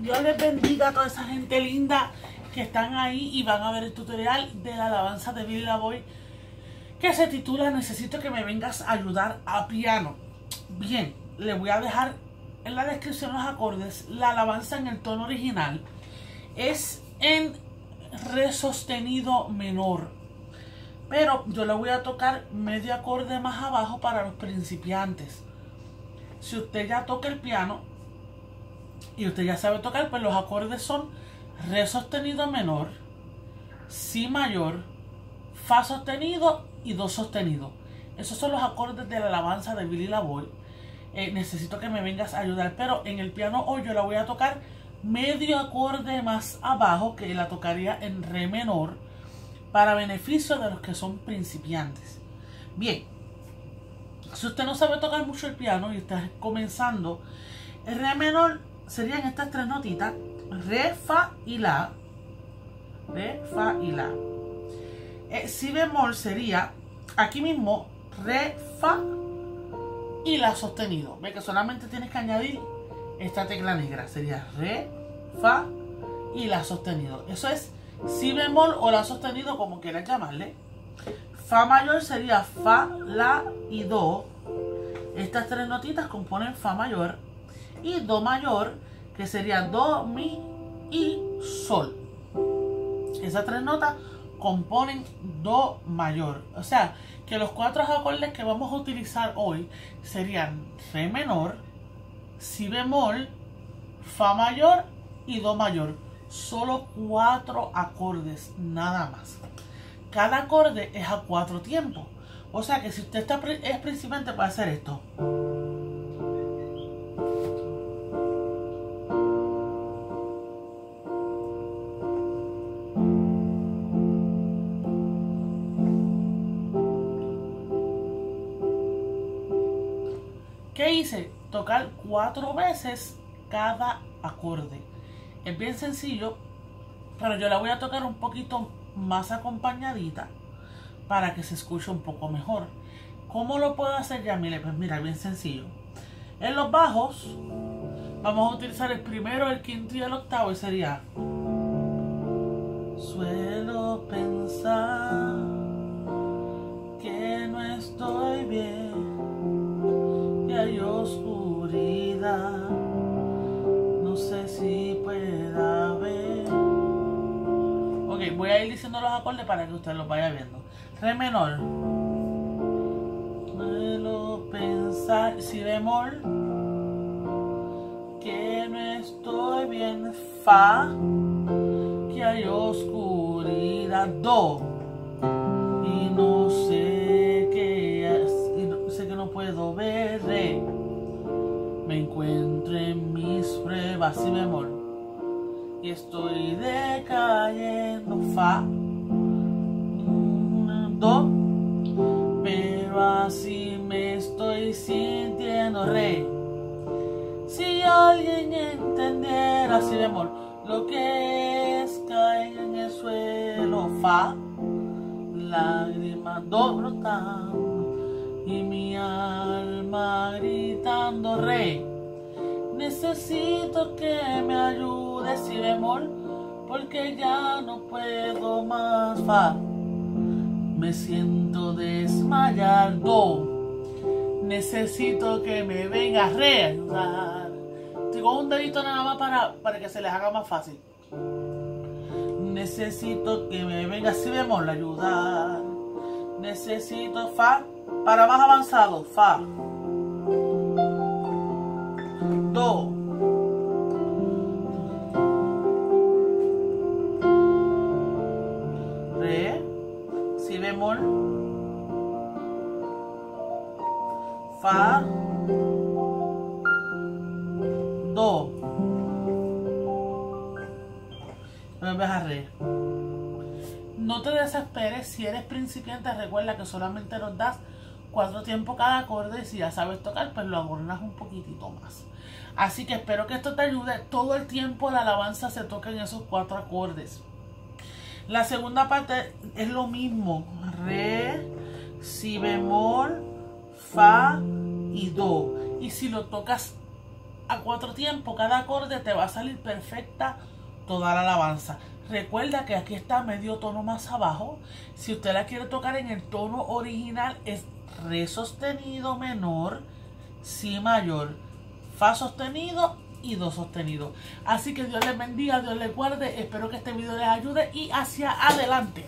Dios les bendiga a toda esa gente linda que están ahí y van a ver el tutorial de la alabanza de Billy Boy que se titula Necesito que me vengas a ayudar a piano. Bien, le voy a dejar en la descripción los acordes. La alabanza en el tono original es en re sostenido menor. Pero yo le voy a tocar medio acorde más abajo para los principiantes. Si usted ya toca el piano, y usted ya sabe tocar, pues los acordes son Re sostenido menor, Si mayor, Fa sostenido y Do sostenido. Esos son los acordes de la alabanza de Billy Lavoy. Eh, necesito que me vengas a ayudar, pero en el piano hoy yo la voy a tocar medio acorde más abajo que la tocaría en Re menor para beneficio de los que son principiantes. Bien, si usted no sabe tocar mucho el piano y está comenzando, Re menor serían estas tres notitas, re, fa y la. Re, fa y la. Eh, si bemol sería aquí mismo re, fa y la sostenido. Ve que solamente tienes que añadir esta tecla negra. Sería re, fa y la sostenido. Eso es si bemol o la sostenido como quieras llamarle. Fa mayor sería fa, la y do. Estas tres notitas componen fa mayor y Do mayor, que sería Do, Mi y Sol. Esas tres notas componen Do mayor. O sea, que los cuatro acordes que vamos a utilizar hoy serían Re menor, Si bemol, Fa mayor y Do mayor. Solo cuatro acordes, nada más. Cada acorde es a cuatro tiempos. O sea que si usted está, es principiante puede hacer esto. ¿Qué hice? Tocar cuatro veces cada acorde. Es bien sencillo, pero yo la voy a tocar un poquito más acompañadita para que se escuche un poco mejor. ¿Cómo lo puedo hacer ya? Mire, pues mira, bien sencillo. En los bajos vamos a utilizar el primero, el quinto y el octavo y sería Suelo pensar diciendo los acordes para que usted los vaya viendo. Re menor. lo pensar. Si bemol. Que no estoy bien. Fa. Que hay oscuridad. Do. Y no sé qué es que no puedo ver. Me encuentro en mis pruebas y mi amor. Y estoy decayendo. Fa. Do. Pero así me estoy sintiendo. Re. Si alguien entendiera, si amor, lo que es caer en el suelo. Fa. Lágrimas do brotando y mi alma gritando re. Necesito que me ayudes si bemol, porque ya no puedo más fa. Me siento desmayar do. Necesito que me venga re ayudar. Tengo un dedito nada más para, para que se les haga más fácil. Necesito que me venga si bemol ayudar. Necesito fa para más avanzado, Fa. Fa. Do. Me a Re. No te desesperes si eres principiante, recuerda que solamente nos das cuatro tiempos cada acorde y si ya sabes tocar, pues lo adornas un poquitito más. Así que espero que esto te ayude. Todo el tiempo la alabanza se toca en esos cuatro acordes. La segunda parte es lo mismo. Re, si bemol, fa y do. Y si lo tocas a cuatro tiempos, cada acorde te va a salir perfecta toda la alabanza. Recuerda que aquí está medio tono más abajo. Si usted la quiere tocar en el tono original es re sostenido menor, si mayor, fa sostenido y do sostenido. Así que Dios les bendiga, Dios les guarde. Espero que este video les ayude y hacia adelante.